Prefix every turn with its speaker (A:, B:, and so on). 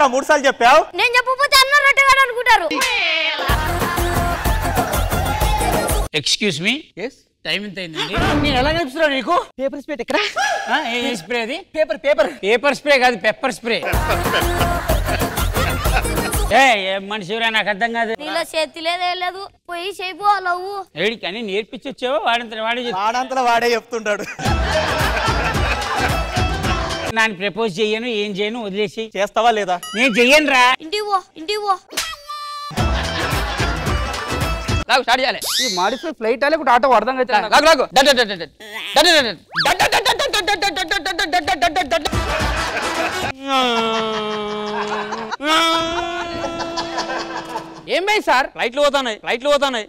A: ఎందుకురా మూడు సార్లు చెప్పావు?
B: నేను చెప్పకపోతే అన్న రొట్టెగాడు అనుకుంటారు.
C: ఎక్స్క్యూజ్ మీ
D: ఎస్
C: టైం ఎంత అయిందండి?
D: నేను ఎలా నేర్పిస్తున్నా నీకు? పేపర్ స్పేట్ ఎక్కడ?
C: ఆ, ఏ స్ప్రే అది?
D: పేపర్ పేపర్
C: పేపర్ స్ప్రే కాదు పెప్పర్ స్ప్రే ఏ మనిషిరా నాకు అర్థం కాదు.
B: నీలో చేతి లేదే పోయి చేయిపో లవ్వు.
C: ఏడికి అని నేర్పించి వచ్చావో వాడంతా వాడే.
A: వాడంతలా వాడే చెప్తుంటాడు.
C: నాన్న ప్రపోజ్ చెయ్యను ఏం చేయను వదిలేసి
A: చేస్తావా లేదా
C: నేను చెయ్యను రా
B: ఇంటికి పో ఇంటికి
D: స్టార్ట్ చేయాలి ఈ మాడిఫై ఫ్లైట్ అలా కూడా ఆటో అర్థం
C: కాదు ఏం
D: భయ్ సార్ లైట్లు పోతానాయి లైట్లు పోతానాయి